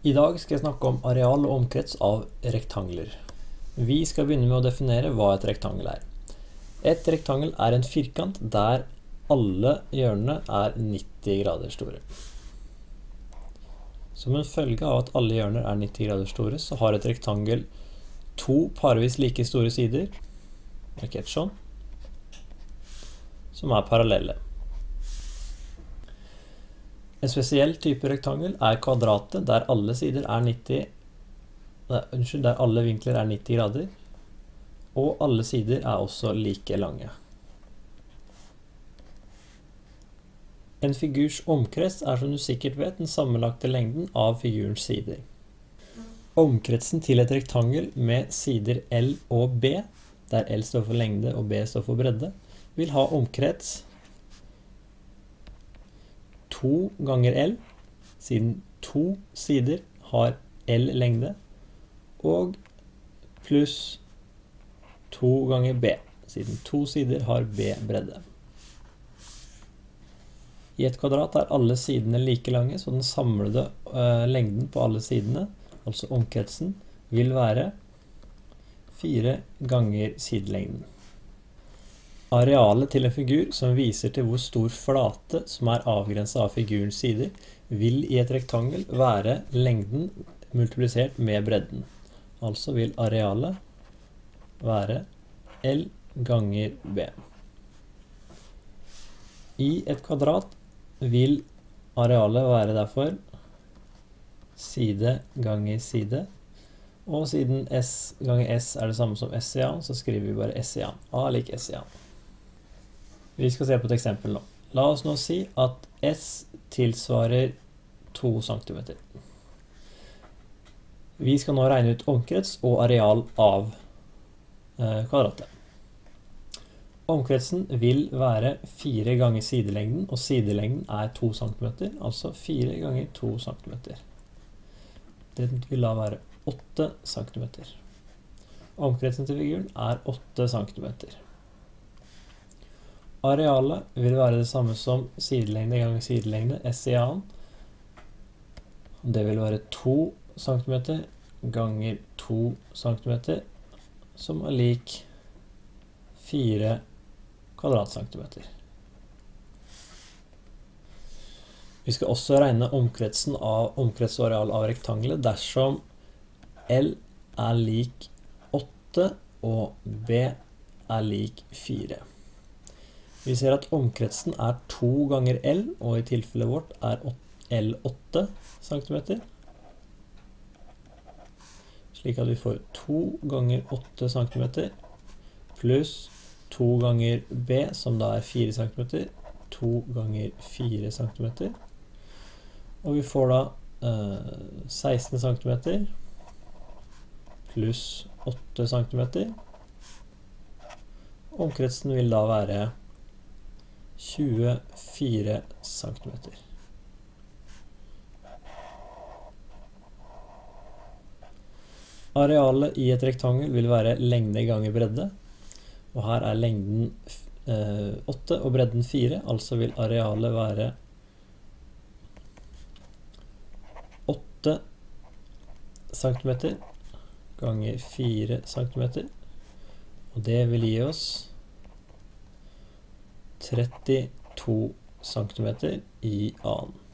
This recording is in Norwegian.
I dag skal jeg snakke om areal og omkrets av rektangler. Vi skal begynne med å definere hva et rektangel er. Et rektangel er en firkant der alle hjørnene er 90 grader store. Som en følge av at alle hjørner er 90 grader store, så har et rektangel to parvis like store sider, markert sånn, som er parallelle. En spesiell type rektangel er kvadratet der alle sider er 90 nei, Unnskyld, der alle vinkler er 90 grader, og alle sider er også like lange. En figurs omkrets er som du sikkert vet den sammenlagte lengden av figurens sider. Omkretsen til et rektangel med sider L og B, der L står for lengde og B står for bredde, vil ha omkrets 2 ganger L, siden to sider har L lengde, og pluss 2 ganger B, siden to sider har B bredde. I et kvadrat er alle sidene like lange, så den samlede uh, lengden på alle sidene, altså omkretsen, vil være 4 ganger sidelengden. Arealet til en figur som viser til hvor stor flate som er avgrenset av figurens sider, vil i et rektangel være lengden multiplisert med bredden. Altså vil arealet være L ganger B. I et kvadrat vil arealet være derfor side ganger side. Og siden S ganger S er det samme som S i A, så skriver vi bare S i A. A lik S i annen. Vi skal se på et eksempel nå. La oss nå si at S tilsvarer 2 cm. Vi skal nå regne ut omkrets og areal av eh, kvadratet. Omkretsen vil være 4 ganger sidelengden, og sidelengden er 2 cm, altså 4 ganger 2 cm. Den vil da være 8 cm. Omkretsen til figuren er 8 cm. Arealet vil være det samme som sidelengde ganger sidelengde, S i annen. Det vil være 2 cm ganger 2 cm, som er lik 4 kvadratcentimeter. Vi skal også regne omkretsen av omkretsareal av rektangelet dersom L er lik 8 og B er lik 4. Vi ser at omkretsen er 2 ganger L, og i tilfellet vårt er L 8 cm. Slik at vi får 2 ganger 8 cm pluss 2 ganger B, som da er 4 cm, 2 ganger 4 cm. Og vi får da eh, 16 cm pluss 8 cm. Omkretsen vil da være 24 cm. Arealet i et rektangel vil være lengde ganger bredde. Og her er lengden eh, 8 og bredden 4, altså vil arealet være 8 cm ganger 4 cm. Og det vil gi oss 32 cm i annen.